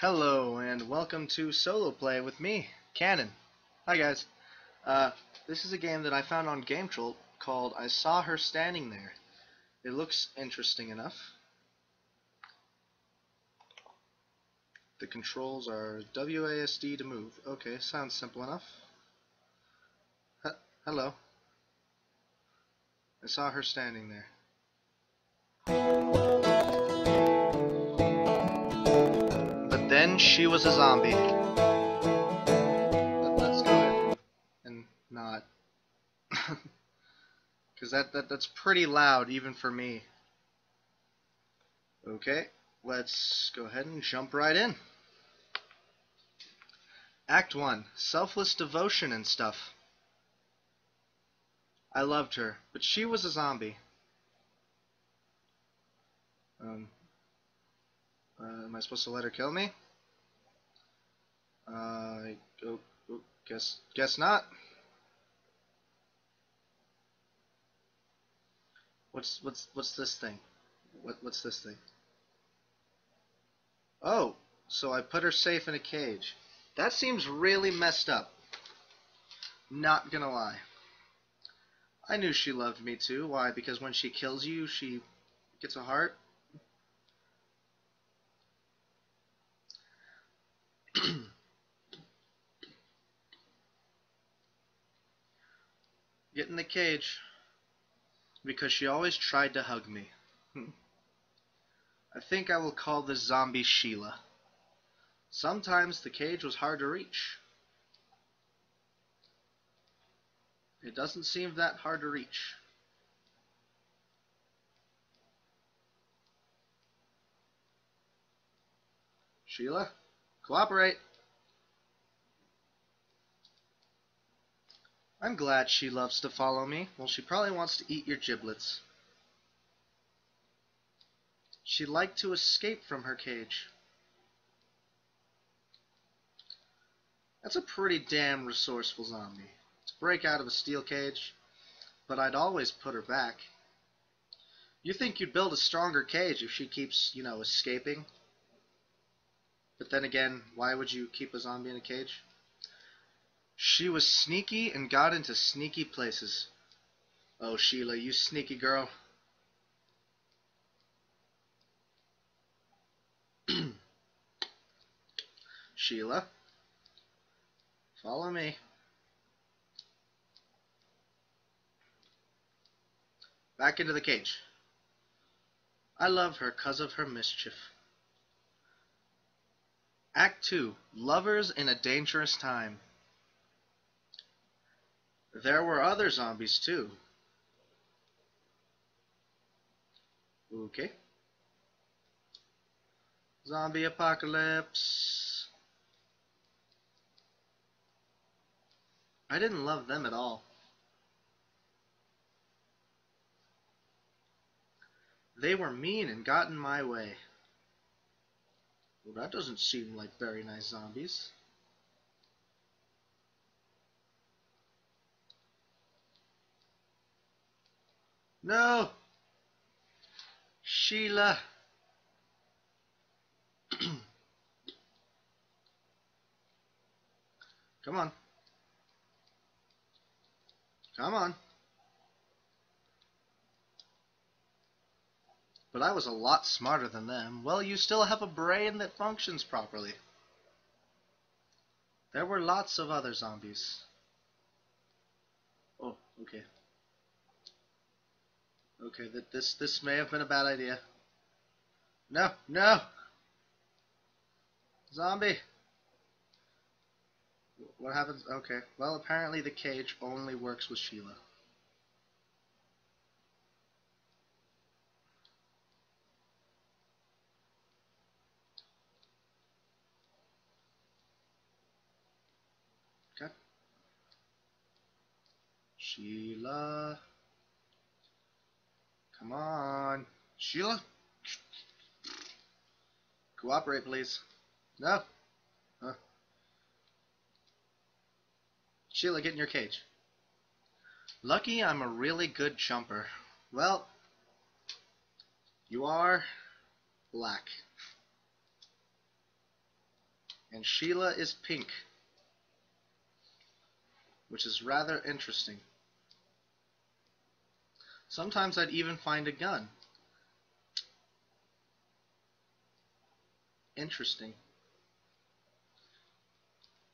Hello and welcome to solo play with me, Cannon. Hi guys. Uh, this is a game that I found on GameTroll called I Saw Her Standing There. It looks interesting enough. The controls are WASD to move. Okay, sounds simple enough. H hello. I saw her standing there. Then she was a zombie. But let's go ahead and not. Because that, that, that's pretty loud even for me. Okay, let's go ahead and jump right in. Act 1 Selfless devotion and stuff. I loved her, but she was a zombie. Um, uh, am I supposed to let her kill me? Uh, oh, oh, guess guess not. What's what's what's this thing? What what's this thing? Oh, so I put her safe in a cage. That seems really messed up. Not gonna lie. I knew she loved me too. Why? Because when she kills you, she gets a heart? Get in the cage. Because she always tried to hug me. Hmm. I think I will call this zombie Sheila. Sometimes the cage was hard to reach. It doesn't seem that hard to reach. Sheila, cooperate. I'm glad she loves to follow me. Well, she probably wants to eat your giblets. She'd like to escape from her cage. That's a pretty damn resourceful zombie. To break out of a steel cage, but I'd always put her back. You think you'd build a stronger cage if she keeps, you know, escaping? But then again, why would you keep a zombie in a cage? She was sneaky and got into sneaky places. Oh, Sheila, you sneaky girl. Sheila, follow me. Back into the cage. I love her cause of her mischief. Act 2 Lovers in a Dangerous Time. There were other zombies too. Okay. Zombie apocalypse. I didn't love them at all. They were mean and got in my way. Well, that doesn't seem like very nice zombies. No! Sheila! Come on. Come on. But I was a lot smarter than them. Well, you still have a brain that functions properly. There were lots of other zombies. Oh, okay. Okay, that this this may have been a bad idea. No, no. Zombie. What happens? Okay. Well, apparently the cage only works with Sheila. Sheila. Come on. Sheila? Cooperate, please. No? Huh? Sheila, get in your cage. Lucky I'm a really good jumper. Well, you are black. And Sheila is pink. Which is rather interesting. Sometimes I'd even find a gun. Interesting.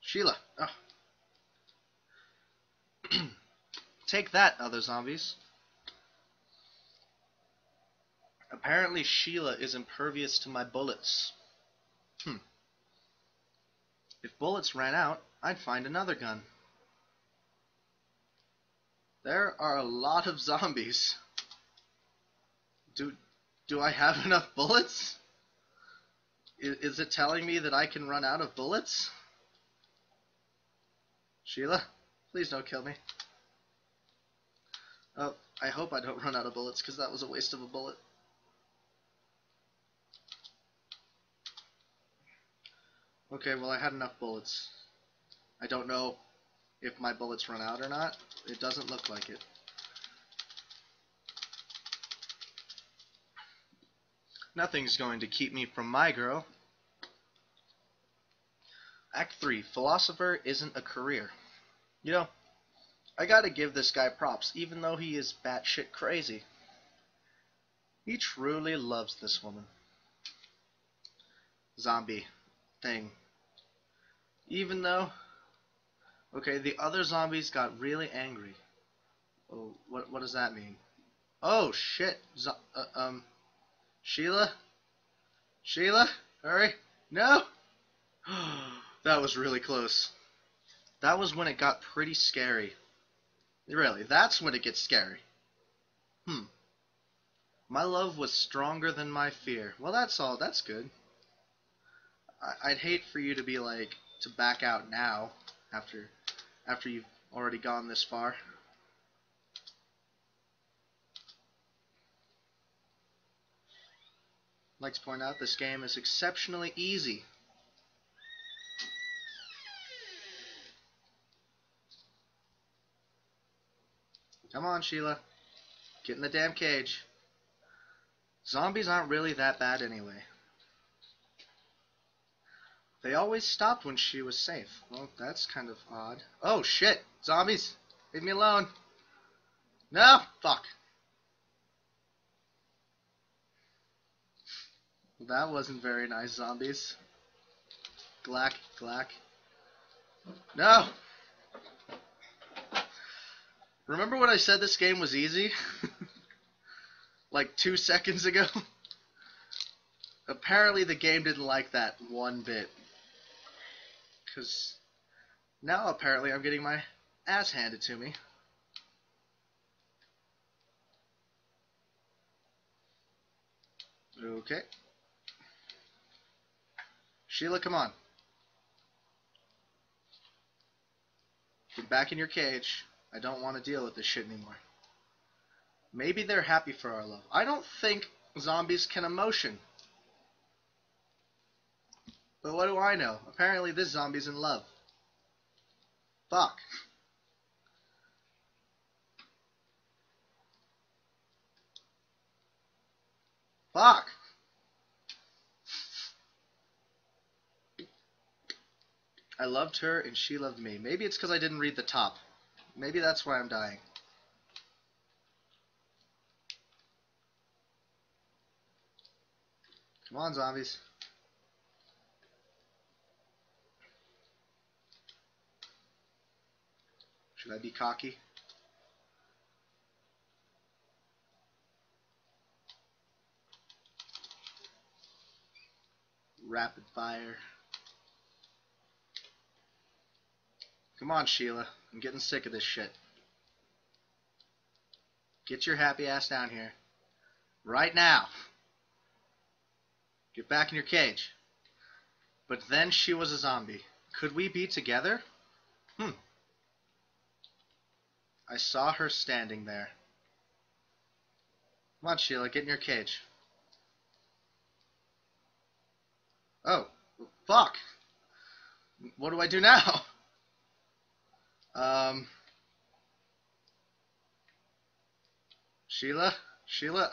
Sheila. Oh. Take that, other zombies. Apparently Sheila is impervious to my bullets. Hmm. If bullets ran out, I'd find another gun. There are a lot of zombies. Do do I have enough bullets? Is, is it telling me that I can run out of bullets? Sheila, please don't kill me. Oh, I hope I don't run out of bullets because that was a waste of a bullet. Okay, well I had enough bullets. I don't know if my bullets run out or not. It doesn't look like it. Nothing's going to keep me from my girl. Act 3. Philosopher isn't a career. You know, I gotta give this guy props, even though he is batshit crazy. He truly loves this woman. Zombie thing. Even though Okay, the other zombies got really angry. Oh, what what does that mean? Oh shit! Uh, um, Sheila, Sheila, hurry! No! that was really close. That was when it got pretty scary. Really, that's when it gets scary. Hmm. My love was stronger than my fear. Well, that's all. That's good. I I'd hate for you to be like to back out now after after you've already gone this far. I'd like to point out this game is exceptionally easy. Come on, Sheila. Get in the damn cage. Zombies aren't really that bad anyway. They always stopped when she was safe. Well, that's kind of odd. Oh, shit! Zombies! Leave me alone! No! Fuck! That wasn't very nice, zombies. Glack, glack. No! Remember when I said this game was easy? like two seconds ago? Apparently the game didn't like that one bit. Because now apparently I'm getting my ass handed to me. Okay. Sheila, come on. Get back in your cage. I don't want to deal with this shit anymore. Maybe they're happy for our love. I don't think zombies can emotion. But what do I know? Apparently this zombie's in love. Fuck. Fuck. I loved her and she loved me. Maybe it's because I didn't read the top. Maybe that's why I'm dying. Come on, zombies. Should I be cocky? Rapid fire. Come on, Sheila. I'm getting sick of this shit. Get your happy ass down here. Right now. Get back in your cage. But then she was a zombie. Could we be together? Hmm. I saw her standing there. Come on, Sheila, get in your cage. Oh, fuck. What do I do now? Um, Sheila, Sheila,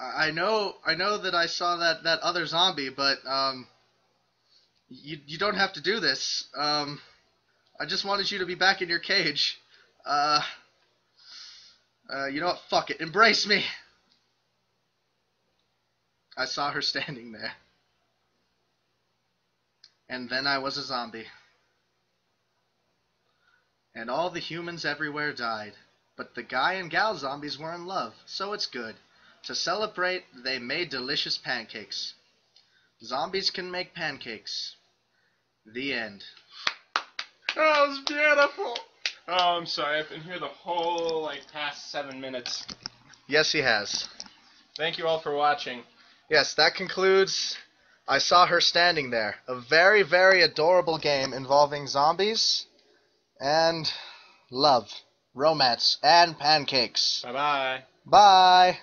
I, I know, I know that I saw that that other zombie, but um, You you don't have to do this. Um, I just wanted you to be back in your cage. Uh, uh, you know what? Fuck it. Embrace me. I saw her standing there. And then I was a zombie. And all the humans everywhere died. But the guy and gal zombies were in love, so it's good. To celebrate, they made delicious pancakes. Zombies can make pancakes. The end. It was beautiful. Oh, I'm sorry. I've been here the whole like past seven minutes. Yes, he has. Thank you all for watching. Yes, that concludes I Saw Her Standing There. A very, very adorable game involving zombies and love, romance, and pancakes. Bye bye. Bye.